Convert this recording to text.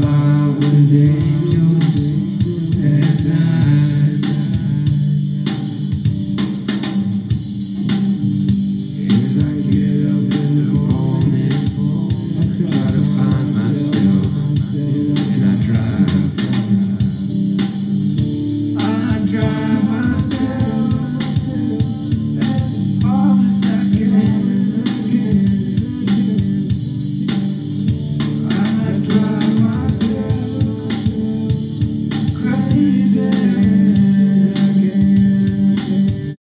fly you.